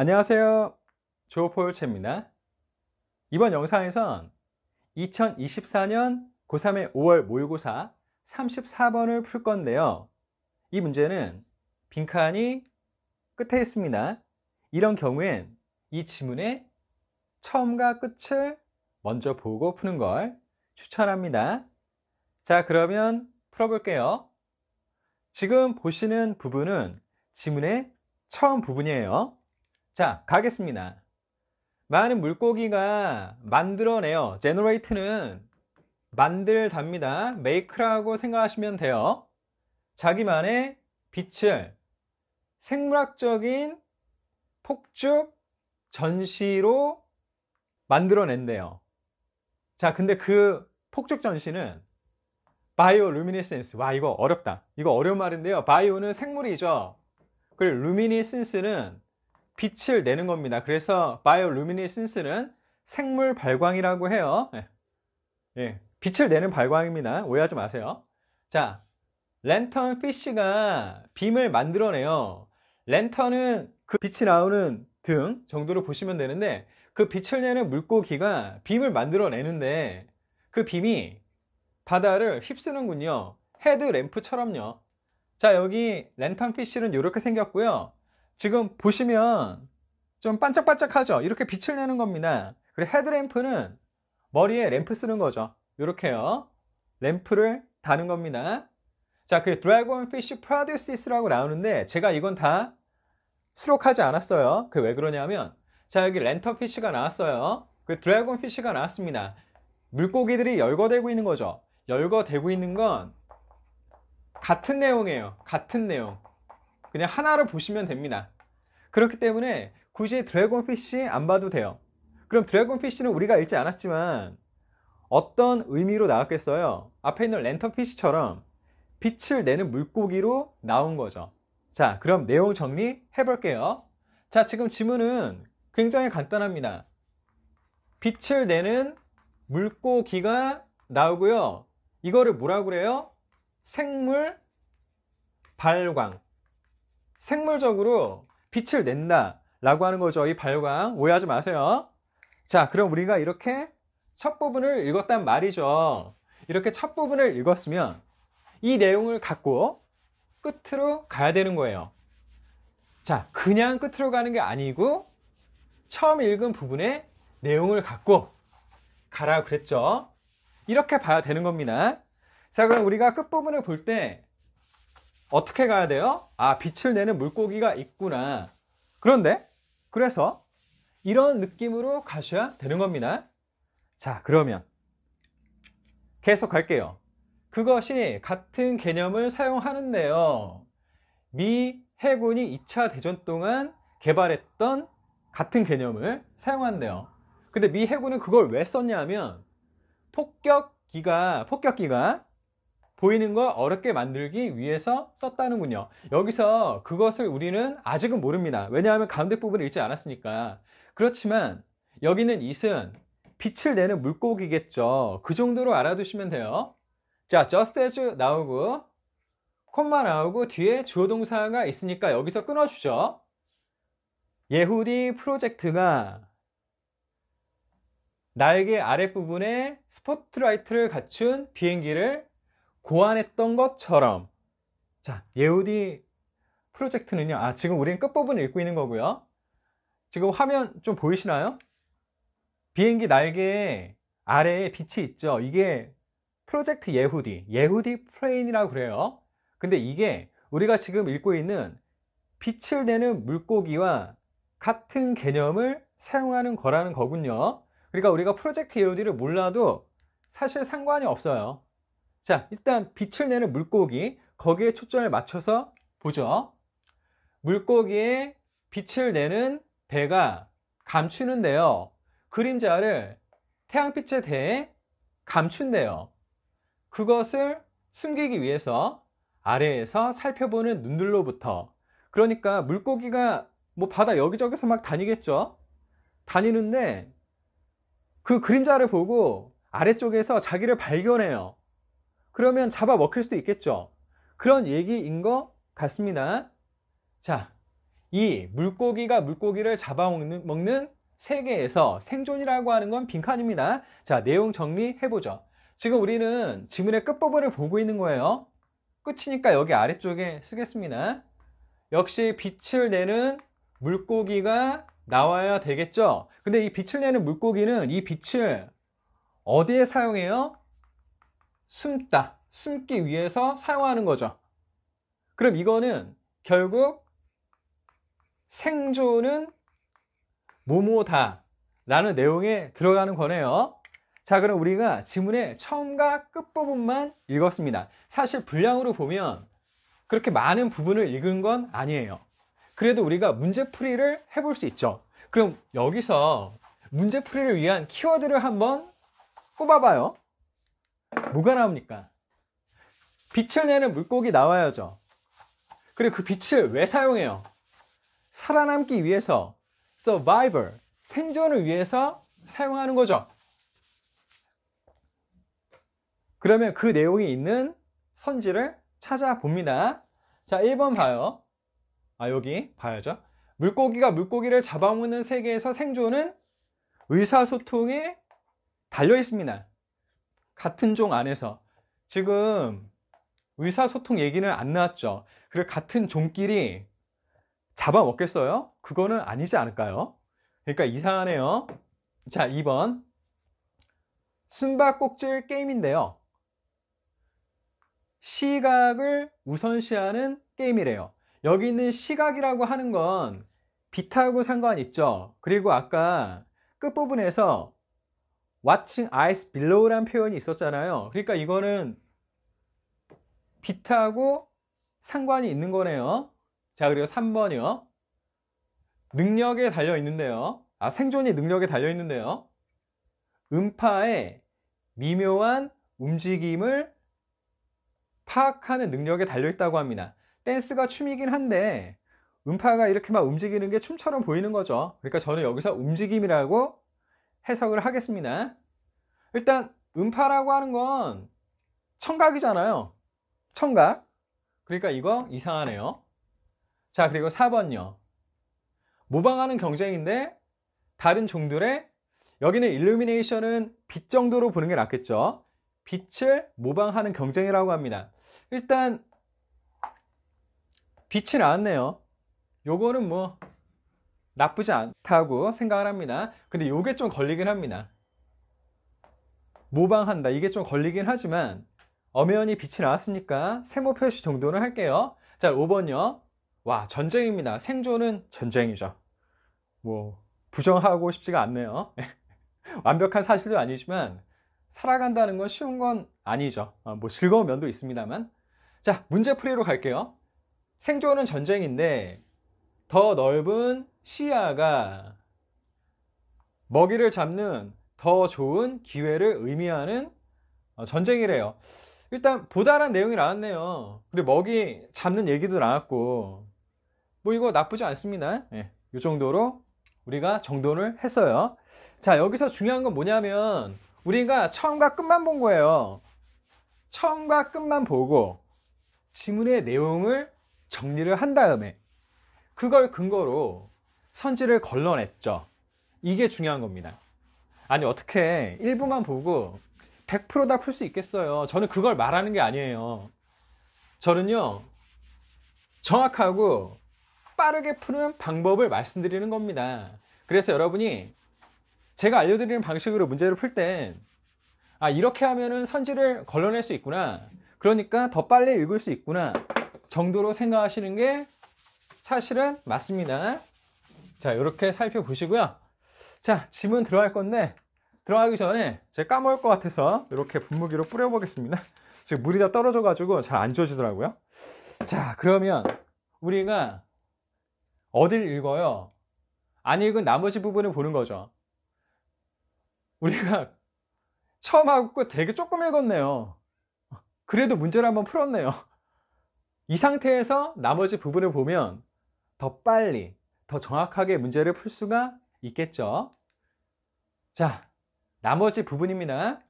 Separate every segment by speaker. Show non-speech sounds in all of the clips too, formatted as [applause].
Speaker 1: 안녕하세요. 조포유채입니다. 이번 영상에선 2024년 고3의 5월 모의고사 34번을 풀 건데요. 이 문제는 빈칸이 끝에 있습니다. 이런 경우엔 이 지문의 처음과 끝을 먼저 보고 푸는 걸 추천합니다. 자, 그러면 풀어볼게요. 지금 보시는 부분은 지문의 처음 부분이에요. 자, 가겠습니다. 많은 물고기가 만들어내요. generate는 만들답니다. make라고 생각하시면 돼요. 자기만의 빛을 생물학적인 폭죽 전시로 만들어낸대요. 자, 근데 그 폭죽 전시는 바이오 루미니센스. 와, 이거 어렵다. 이거 어려운 말인데요. 바이오는 생물이죠. 그리고 루미니센스는 빛을 내는 겁니다. 그래서 바이오루미니센스는 생물 발광이라고 해요. 예. 예. 빛을 내는 발광입니다. 오해하지 마세요. 자, 랜턴 피쉬가 빔을 만들어내요. 랜턴은 그 빛이 나오는 등 정도로 보시면 되는데 그 빛을 내는 물고기가 빔을 만들어내는데 그 빔이 바다를 휩쓰는군요. 헤드램프처럼요. 자, 여기 lantern fish는 이렇게 생겼고요. 지금 보시면 좀 반짝반짝하죠? 이렇게 빛을 내는 겁니다. 그리고 헤드램프는 머리에 램프 쓰는 거죠. 이렇게요. 램프를 다는 겁니다. 자, 그 dragon fish produces라고 나오는데 제가 이건 다 수록하지 않았어요. 그 왜 그러냐면 자, 여기 lantern fish가 나왔어요. 그 dragon fish가 나왔습니다. 물고기들이 열거되고 있는 거죠. 열거되고 있는 건 같은 내용이에요. 같은 내용. 그냥 하나를 보시면 됩니다. 그렇기 때문에 굳이 dragonfish 안 봐도 돼요. 그럼 dragonfish는 우리가 읽지 않았지만 어떤 의미로 나왔겠어요? 앞에 있는 lanternfish처럼 빛을 내는 물고기로 나온 거죠. 자, 그럼 내용 정리해 볼게요. 자, 지금 지문은 굉장히 간단합니다. 빛을 내는 물고기가 나오고요. 이거를 뭐라고 그래요? 생물 발광. 생물적으로 빛을 낸다 라고 하는 거죠. 이 발광. 오해하지 마세요. 자, 그럼 우리가 이렇게 첫 부분을 읽었단 말이죠. 이렇게 첫 부분을 읽었으면 이 내용을 갖고 끝으로 가야 되는 거예요. 자, 그냥 끝으로 가는 게 아니고 처음 읽은 부분의 내용을 갖고 가라 그랬죠. 이렇게 봐야 되는 겁니다. 자, 그럼 우리가 끝부분을 볼 때 어떻게 가야 돼요? 아, 빛을 내는 물고기가 있구나. 그런데, 그래서 이런 느낌으로 가셔야 되는 겁니다. 자, 그러면 계속 갈게요. 그것이 같은 개념을 사용하는데요. 미 해군이 2차 대전 동안 개발했던 같은 개념을 사용한대요. 근데 미 해군은 그걸 왜 썼냐면 폭격기가 폭격기가 보이는 걸 어렵게 만들기 위해서 썼다는군요. 여기서 그것을 우리는 아직은 모릅니다. 왜냐하면 가운데 부분을 읽지 않았으니까. 그렇지만 여기는 it은 빛을 내는 물고기겠죠. 그 정도로 알아두시면 돼요. 자, just as 나오고 콤마 나오고 뒤에 주어 동사가 있으니까 여기서 끊어주죠. 예후디 프로젝트가 날개 아랫부분에 스포트라이트를 갖춘 비행기를 고안했던 것처럼. 자 예우디 프로젝트는요 아 지금 우리는 끝부분을 읽고 있는 거고요. 지금 화면 좀 보이시나요? 비행기 날개 아래에 빛이 있죠. 이게 프로젝트 Yehudi Yehudi plane이라고 그래요. 근데 이게 우리가 지금 읽고 있는 빛을 내는 물고기와 같은 개념을 사용하는 거라는 거군요. 그러니까 우리가 프로젝트 Yehudi를 몰라도 사실 상관이 없어요 자, 일단 빛을 내는 물고기, 거기에 초점을 맞춰서 보죠. 물고기에 빛을 내는 배가 감추는데요. 그림자를 태양빛에 대해 감춘대요. 그것을 숨기기 위해서 아래에서 살펴보는 눈들로부터 그러니까 물고기가 뭐 바다 여기저기서 막 다니겠죠. 다니는데 그 그림자를 보고 아래쪽에서 자기를 발견해요. 그러면 잡아 먹힐 수도 있겠죠. 그런 얘기인 것 같습니다. 자, 이 물고기가 물고기를 잡아먹는 먹는 세계에서 생존이라고 하는 건 빈칸입니다. 자, 내용 정리해보죠. 지금 우리는 지문의 끝부분을 보고 있는 거예요. 끝이니까 여기 아래쪽에 쓰겠습니다. 역시 빛을 내는 물고기가 나와야 되겠죠. 근데 이 빛을 내는 물고기는 이 빛을 어디에 사용해요? 숨다, 숨기 위해서 사용하는 거죠. 그럼 이거는 결국 생존은 뭐뭐다 라는 내용에 들어가는 거네요. 자, 그럼 우리가 지문의 처음과 끝부분만 읽었습니다. 사실 분량으로 보면 그렇게 많은 부분을 읽은 건 아니에요. 그래도 우리가 문제풀이를 해볼 수 있죠. 그럼 여기서 문제풀이를 위한 키워드를 한번 꼽아봐요. 뭐가 나옵니까? 빛을 내는 물고기 나와야죠. 그리고 그 빛을 왜 사용해요? 살아남기 위해서 survival, 생존을 위해서 사용하는 거죠. 그러면 그 내용이 있는 선지를 찾아봅니다. 자, 1번 봐요. 아, 여기 봐야죠. 물고기가 물고기를 잡아먹는 세계에서 생존은 의사소통에 달려 있습니다. 같은 종 안에서. 지금 의사소통 얘기는 안 나왔죠. 그리고 같은 종끼리 잡아먹겠어요? 그거는 아니지 않을까요? 그러니까 이상하네요. 자, 2번. 숨바꼭질 게임인데요. 시각을 우선시하는 게임이래요. 여기 있는 시각이라고 하는 건 빛하고 상관 있죠. 그리고 아까 끝부분에서 watching eyes below란 표현이 있었잖아요. 그러니까 이거는 빛하고 상관이 있는 거네요. 자, 그리고 3번이요. 능력에 달려 있는데요. 아, 생존이 능력에 달려 있는데요. 음파의 미묘한 움직임을 파악하는 능력에 달려 있다고 합니다. 댄스가 춤이긴 한데 음파가 이렇게 막 움직이는 게 춤처럼 보이는 거죠. 그러니까 저는 여기서 움직임이라고 해석을 하겠습니다. 일단 음파라고 하는 건 청각이잖아요. 청각. 그러니까 이거 이상하네요. 자, 그리고 4번요. 모방하는 경쟁인데 다른 종들의 여기는 일루미네이션은 빛 정도로 보는 게 낫겠죠. 빛을 모방하는 경쟁이라고 합니다. 일단 빛이 나왔네요. 요거는 뭐 나쁘지 않다고 생각을 합니다. 근데 요게 좀 걸리긴 합니다. 모방한다. 이게 좀 걸리긴 하지만 엄연히 빛이 나왔으니까 세모 표시 정도는 할게요. 자, 5번요. 와, 전쟁입니다. 생존은 전쟁이죠. 뭐 부정하고 싶지가 않네요. [laughs] 완벽한 사실도 아니지만 살아간다는 건 쉬운 건 아니죠. 어, 뭐 즐거운 면도 있습니다만. 자, 문제풀이로 갈게요. 생존은 전쟁인데 더 넓은 시야가 먹이를 잡는 더 좋은 기회를 의미하는 어, 전쟁이래요. 일단 보다란 내용이 나왔네요. 그리고 먹이 잡는 얘기도 나왔고 뭐 이거 나쁘지 않습니다. 예, 이 정도로 우리가 정돈을 했어요. 자 여기서 중요한 건 뭐냐면 우리가 처음과 끝만 본 거예요. 처음과 끝만 보고 지문의 내용을 정리를 한 다음에 그걸 근거로 선지를 걸러냈죠. 이게 중요한 겁니다. 아니 어떻게 일부만 보고 100%다 풀 수 있겠어요. 저는 그걸 말하는 게 아니에요. 저는요 정확하고 빠르게 푸는 방법을 말씀드리는 겁니다. 그래서 여러분이 제가 알려드리는 방식으로 문제를 풀 땐 아, 이렇게 하면은 선지를 걸러낼 수 있구나. 그러니까 더 빨리 읽을 수 있구나. 정도로 생각하시는 게 사실은 맞습니다. 자, 이렇게 살펴보시고요. 자, 지문 들어갈 건데, 들어가기 전에 제가 까먹을 것 같아서 이렇게 분무기로 뿌려보겠습니다. [laughs] 지금 물이 다 떨어져가지고 잘 안 지워지더라고요. 자, 그러면 우리가 어딜 읽어요? 안 읽은 나머지 부분을 보는 거죠. 우리가 처음 하고 끝 되게 조금 읽었네요. 그래도 문제를 한번 풀었네요. 이 상태에서 나머지 부분을 보면 더 빨리, 더 정확하게 문제를 풀 수가 있겠죠. 자, 나머지 부분입니다.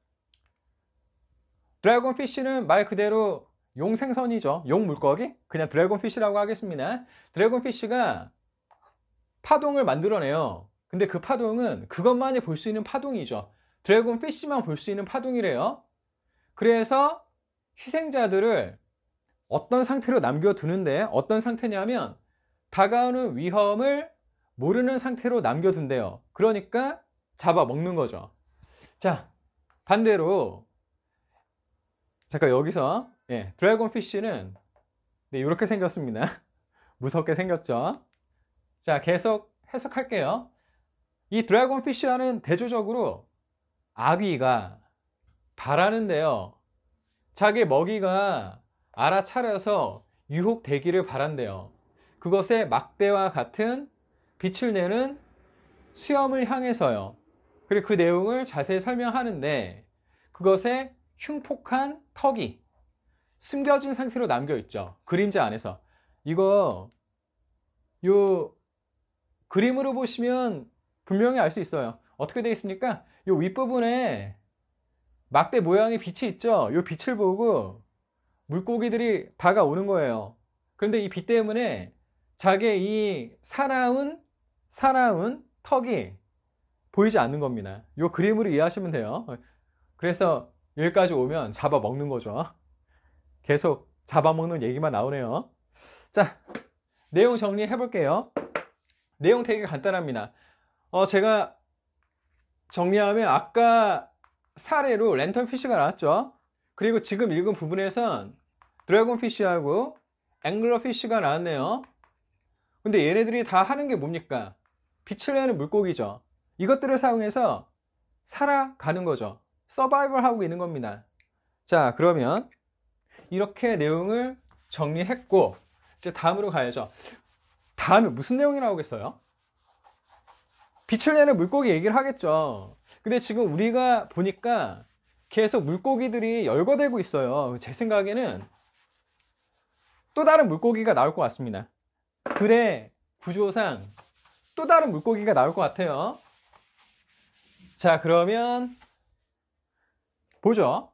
Speaker 1: dragon fish는 말 그대로 용 생선이죠. 용 물고기? 그냥 dragon fish라고 하겠습니다. dragon fish가 파동을 만들어내요. 근데 그 파동은 그것만이 볼 수 있는 파동이죠. 드래곤 피쉬만 볼 수 있는 파동이래요. 그래서 희생자들을 어떤 상태로 남겨두는데 어떤 상태냐면 다가오는 위험을 모르는 상태로 남겨둔대요. 그러니까 잡아먹는 거죠. 자, 반대로 잠깐 여기서 예, 드래곤 피쉬는 네, 이렇게 생겼습니다. [laughs] 무섭게 생겼죠. 자, 계속 해석할게요. 이 드래곤 피쉬와는 대조적으로 아귀가 바라는데요. 자기 먹이가 알아차려서 유혹되기를 바란대요. 그것에 막대와 같은 빛을 내는 수염을 향해서요. 그리고 그 내용을 자세히 설명하는데 그것에 흉폭한 턱이 숨겨진 상태로 남겨 있죠. 그림자 안에서. 이거 요 그림으로 보시면 분명히 알 수 있어요. 어떻게 되겠습니까? 요 윗부분에 막대 모양의 빛이 있죠. 요 빛을 보고 물고기들이 다가오는 거예요. 그런데 이 빛 때문에 자기의 이 사나운 사나운 턱이 보이지 않는 겁니다. 요 그림으로 이해하시면 돼요. 그래서 여기까지 오면 잡아먹는 거죠. 계속 잡아먹는 얘기만 나오네요. 자, 내용 정리해 볼게요. 내용 되게 간단합니다. 어, 제가 정리하면 아까 사례로 랜턴 피쉬가 나왔죠. 그리고 지금 읽은 부분에선 드래곤 피쉬하고 앵글러 피쉬가 나왔네요. 근데 얘네들이 다 하는 게 뭡니까? 빛을 내는 물고기죠. 이것들을 사용해서 살아가는 거죠. 서바이벌 하고 있는 겁니다. 자, 그러면 이렇게 내용을 정리했고 이제 다음으로 가야죠. 다음에 무슨 내용이 나오겠어요? 빛을 내는 물고기 얘기를 하겠죠. 근데 지금 우리가 보니까 계속 물고기들이 열거되고 있어요. 제 생각에는 또 다른 물고기가 나올 것 같습니다. 글의 구조상 또 다른 물고기가 나올 것 같아요. 자, 그러면 보죠.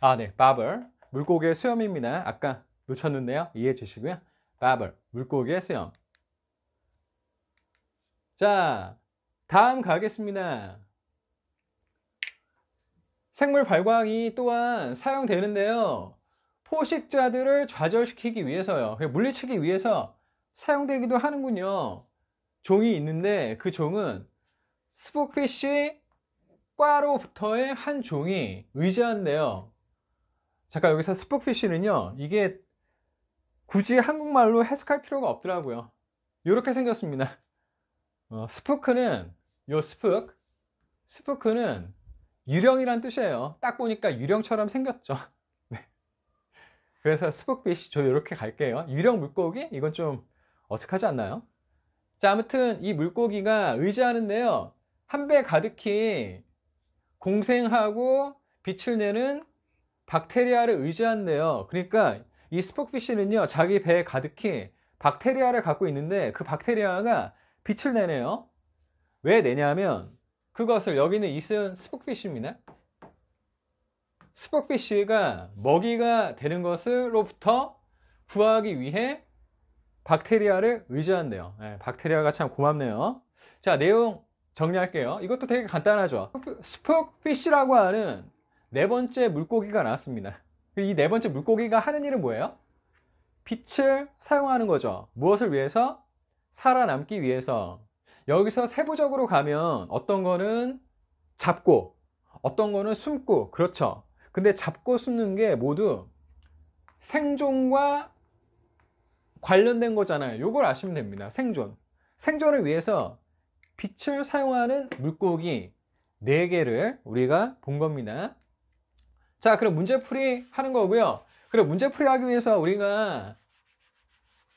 Speaker 1: 아, 네. 바벌. 물고기의 수염입니다. 아까 놓쳤는데요. 이해해 주시고요. 바벌. 물고기의 수염. 자, 다음 가겠습니다. 생물 발광이 또한 사용되는데요. 포식자들을 좌절시키기 위해서요. 물리치기 위해서 사용되기도 하는군요. 종이 있는데 그 종은 스포피쉬 과로부터의 한 종이 의지한데요. 잠깐 여기서 스포피쉬는요. 이게 굳이 한국말로 해석할 필요가 없더라고요. 이렇게 생겼습니다. 어, 스푸크는 요 spook spook은 유령이란 뜻이에요. 딱 보니까 유령처럼 생겼죠. 네. 그래서 spookfish 저 이렇게 갈게요. 유령 물고기 이건 좀 어색하지 않나요? 자 아무튼 이 물고기가 의지하는데요. 한 배 가득히 공생하고 빛을 내는 박테리아를 의지한대요. 그러니까 이 spookfish는요. 자기 배에 가득히 박테리아를 갖고 있는데 그 박테리아가 빛을 내네요. 왜 내냐면 그것을 여기는 있은 스포크피쉬입니다. 스포크피쉬가 먹이가 되는 것으로부터 구하기 위해 박테리아를 의지한대요. 네, 박테리아가 참 고맙네요. 자, 내용 정리할게요. 이것도 되게 간단하죠. 스포크피쉬라고 하는 네 번째 물고기가 나왔습니다. 이 네 번째 물고기가 하는 일은 뭐예요? 빛을 사용하는 거죠. 무엇을 위해서? 살아남기 위해서. 여기서 세부적으로 가면 어떤 거는 잡고, 어떤 거는 숨고, 그렇죠. 근데 잡고 숨는 게 모두 생존과 관련된 거잖아요. 요걸 아시면 됩니다. 생존. 생존을 위해서 빛을 사용하는 물고기 4개를 우리가 본 겁니다. 자, 그럼 문제풀이 하는 거고요. 그럼 문제풀이 하기 위해서 우리가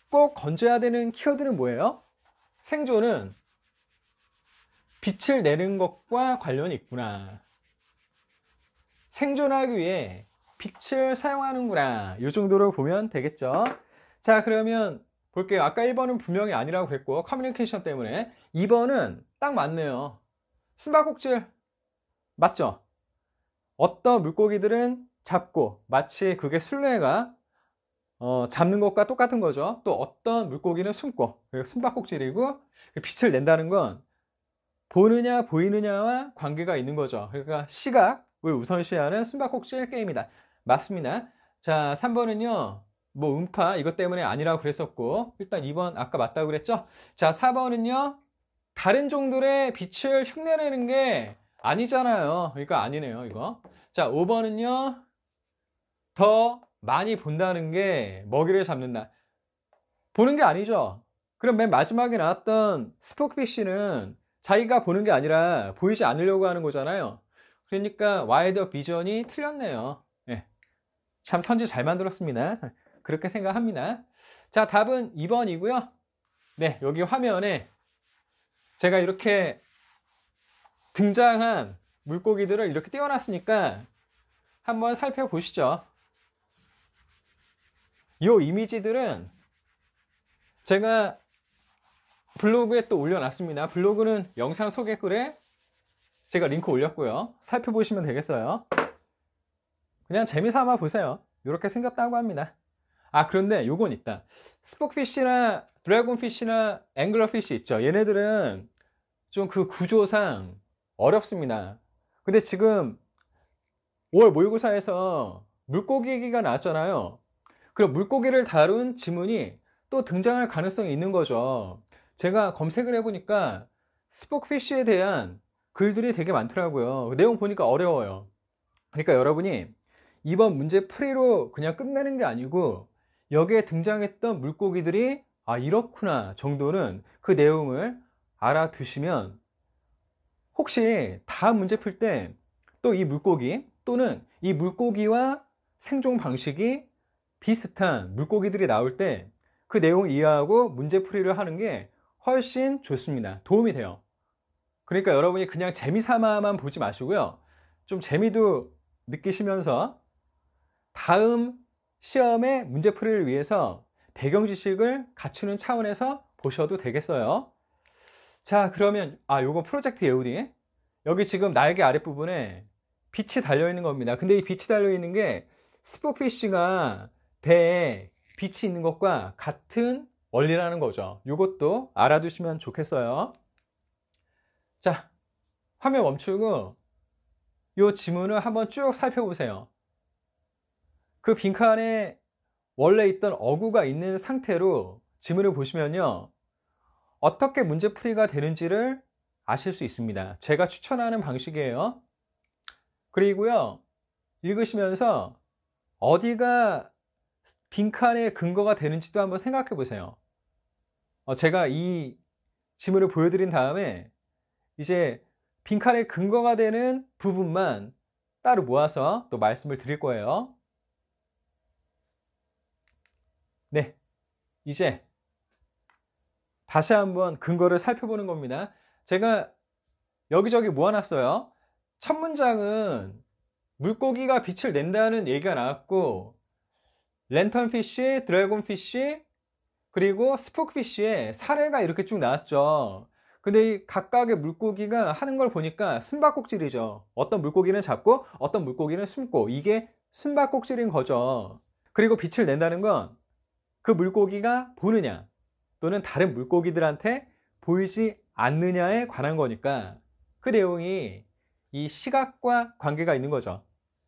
Speaker 1: 꼭 건져야 되는 키워드는 뭐예요? 생존은 빛을 내는 것과 관련이 있구나. 생존하기 위해 빛을 사용하는구나. 이 정도로 보면 되겠죠. 자, 그러면 볼게요. 아까 1번은 분명히 아니라고 그랬고, 커뮤니케이션 때문에. 2번은 딱 맞네요. 숨바꼭질. 맞죠? 어떤 물고기들은 잡고, 마치 그게 술래가 어, 잡는 것과 똑같은 거죠. 또 어떤 물고기는 숨고 숨바꼭질이고 빛을 낸다는 건 보느냐 보이느냐와 관계가 있는 거죠. 그러니까 시각 을 우선시하는 숨바꼭질 게임이다. 맞습니다. 자, 3번은요. 뭐 음파 이것 때문에 아니라고 그랬었고 일단 2번 아까 맞다고 그랬죠? 자, 4번은요. 다른 종들의 빛을 흉내내는 게 아니잖아요. 그러니까 아니네요, 이거. 자, 5번은요. 더 많이 본다는 게 먹이를 잡는다. 보는 게 아니죠. 그럼 맨 마지막에 나왔던 spookfish는 자기가 보는 게 아니라 보이지 않으려고 하는 거잖아요. 그러니까 wide vision이 틀렸네요. 네. 참 선지 잘 만들었습니다. [laughs] 그렇게 생각합니다. 자, 답은 2번이고요. 네, 여기 화면에 제가 이렇게 등장한 물고기들을 이렇게 띄워놨으니까 한번 살펴보시죠. 이 이미지들은 제가 블로그에 또 올려놨습니다. 블로그는 영상 소개글에 제가 링크 올렸고요. 살펴보시면 되겠어요. 그냥 재미삼아 보세요. 이렇게 생겼다고 합니다. 아 그런데 요건 있다. 스포크피쉬나 드래곤피쉬나 앵글러피쉬 있죠. 얘네들은 좀 그 구조상 어렵습니다. 근데 지금 5월 모의고사에서 물고기 얘기가 나왔잖아요. 그럼 물고기를 다룬 지문이 또 등장할 가능성이 있는 거죠. 제가 검색을 해보니까 스포크피쉬에 대한 글들이 되게 많더라고요. 내용 보니까 어려워요. 그러니까 여러분이 이번 문제 풀이로 그냥 끝내는 게 아니고 여기에 등장했던 물고기들이 아 이렇구나 정도는 그 내용을 알아두시면 혹시 다음 문제 풀 때 또 이 물고기 또는 이 물고기와 생존 방식이 비슷한 물고기들이 나올 때 그 내용을 이해하고 문제 풀이를 하는 게 훨씬 좋습니다. 도움이 돼요. 그러니까 여러분이 그냥 재미삼아만 보지 마시고요. 좀 재미도 느끼시면서 다음 시험의 문제 풀이를 위해서 배경 지식을 갖추는 차원에서 보셔도 되겠어요. 자, 그러면 아, 요거 프로젝트 예우디. 여기 지금 날개 아랫부분에 빛이 달려 있는 겁니다. 근데 이 빛이 달려 있는 게 스포피쉬가 배에 빛이 있는 것과 같은 원리라는 거죠. 이것도 알아두시면 좋겠어요. 자, 화면 멈추고 이 지문을 한번 쭉 살펴보세요. 그 빈칸에 원래 있던 어구가 있는 상태로 지문을 보시면요. 어떻게 문제풀이가 되는지를 아실 수 있습니다. 제가 추천하는 방식이에요. 그리고요. 읽으시면서 어디가 빈칸의 근거가 되는지도 한번 생각해 보세요. 어, 제가 이 지문을 보여드린 다음에 이제 빈칸의 근거가 되는 부분만 따로 모아서 또 말씀을 드릴 거예요. 네. 이제 다시 한번 근거를 살펴보는 겁니다. 제가 여기저기 모아놨어요. 첫 문장은 물고기가 빛을 낸다는 얘기가 나왔고 랜턴피쉬, 드래곤피쉬, 그리고 스포크피쉬의 사례가 이렇게 쭉 나왔죠. 근데 이 각각의 물고기가 하는 걸 보니까 숨바꼭질이죠. 어떤 물고기는 잡고 어떤 물고기는 숨고 이게 숨바꼭질인 거죠. 그리고 빛을 낸다는 건 그 물고기가 보느냐 또는 다른 물고기들한테 보이지 않느냐에 관한 거니까 그 내용이 이 시각과 관계가 있는 거죠.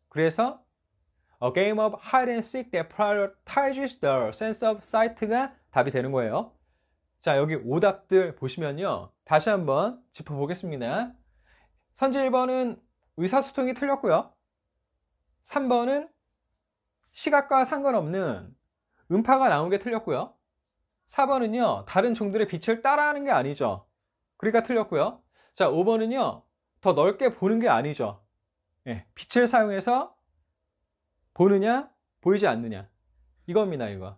Speaker 1: 그래서 A game of hide and seek that prioritizes the sense of sight가 답이 되는 거예요. 자, 여기 오답들 보시면요. 다시 한번 짚어보겠습니다. 선지 1번은 의사소통이 틀렸고요. 3번은 시각과 상관없는 음파가 나온 게 틀렸고요. 4번은요. 다른 종들의 빛을 따라하는 게 아니죠. 그러니까 틀렸고요. 자, 5번은요. 더 넓게 보는 게 아니죠. 예, 빛을 사용해서 보느냐, 보이지 않느냐. 이겁니다, 이거.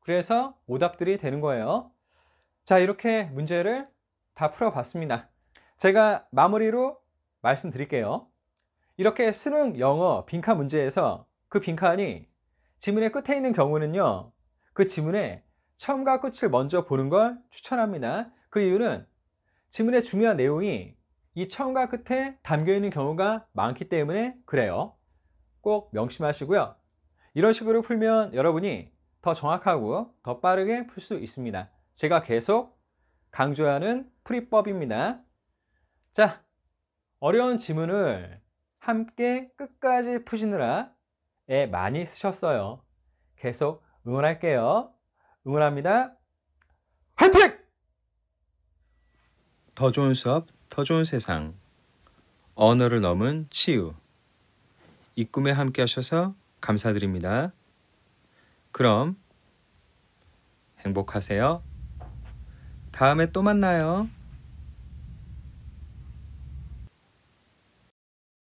Speaker 1: 그래서 오답들이 되는 거예요. 자, 이렇게 문제를 다 풀어봤습니다. 제가 마무리로 말씀드릴게요. 이렇게 수능 영어 빈칸 문제에서 그 빈칸이 지문의 끝에 있는 경우는요, 그 지문의 처음과 끝을 먼저 보는 걸 추천합니다. 그 이유는 지문의 중요한 내용이 이 처음과 끝에 담겨 있는 경우가 많기 때문에 그래요. 꼭 명심하시고요. 이런 식으로 풀면 여러분이 더 정확하고 더 빠르게 풀 수 있습니다. 제가 계속 강조하는 풀이법입니다. 자, 어려운 지문을 함께 끝까지 푸시느라 애 많이 쓰셨어요. 계속 응원할게요. 응원합니다. 화이팅! 더 좋은 수업, 더 좋은 세상. 언어를 넘은 치유. 이 꿈에 함께 하셔서 감사드립니다. 그럼 행복하세요. 다음에 또 만나요.